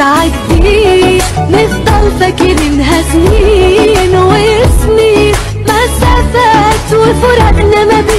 تعدي نفضل فاكرينها سنين وسنين مسافات وفراقنا ما بين.